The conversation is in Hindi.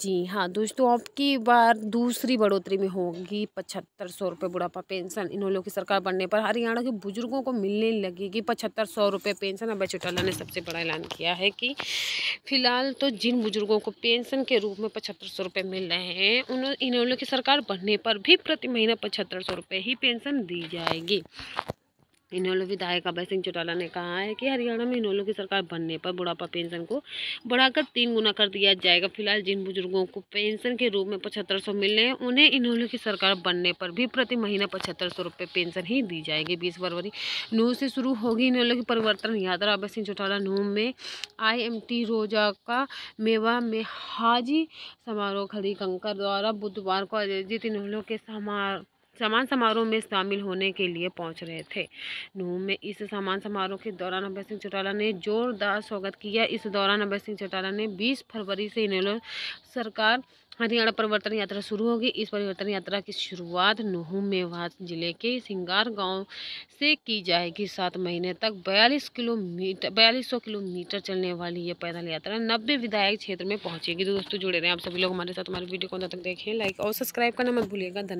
जी हाँ दोस्तों आपकी बार दूसरी बढ़ोतरी में होगी पचहत्तर सौ रुपये बुढ़ापा पेंशन। इन लोगों की सरकार बनने पर हरियाणा के बुज़ुर्गों को मिलने लगेगी पचहत्तर सौ रुपये पेंशन। अब चौटाला ने सबसे बड़ा ऐलान किया है कि फ़िलहाल तो जिन बुज़ुर्गों को पेंशन के रूप में पचहत्तर सौ रुपये मिल रहे हैं, उन, इन लोगों की सरकार बनने पर भी प्रति महीना पचहत्तर सौ रुपये ही पेंशन दी जाएगी। इनोलो विधायक अभय सिंह चौटाला ने कहा है कि हरियाणा में इनोलो की सरकार बनने पर बुढ़ापा पेंशन को बढ़ाकर तीन गुना कर दिया जाएगा। फ़िलहाल जिन बुज़ुर्गों को पेंशन के रूप में पचहत्तर सौ मिल रहे हैं, उन्हें इनोलो की सरकार बनने पर भी प्रति महीना पचहत्तर सौ रुपये पेंशन ही दी जाएगी। बीस फरवरी नू से शुरू होगी इनोलो की परिवर्तन। यात्रा अभय सिंह चौटाला नूह में आई एम टी रोजा का मेवा में हाजी समारोह खड़ी कंकर द्वारा बुधवार को आयोजित इनोलो के समारोह समान समारोह में शामिल होने के लिए पहुँच रहे थे। नूह में इस समान समारोह के दौरान अभय सिंह चौटाला ने जोरदार स्वागत किया। इस दौरान अभय सिंह चौटाला ने 20 फरवरी से इनेलो सरकार हरियाणा परिवर्तन यात्रा शुरू होगी। इस परिवर्तन यात्रा की शुरुआत नूह मेवात ज़िले के सिंगार गाँव से की जाएगी। सात महीने तक बयालीस किलोमीटर, बयालीस सौ किलोमीटर चलने वाली ये पैदल यात्रा नब्बे विधायक क्षेत्र में पहुंचेगी। दोस्तों, जुड़े रहे आप सभी लोग हमारे साथ। हमारे वीडियो को अंदर तक देखें लाइक और सब्सक्राइब करना मत भूलिएगा। धन्यवाद।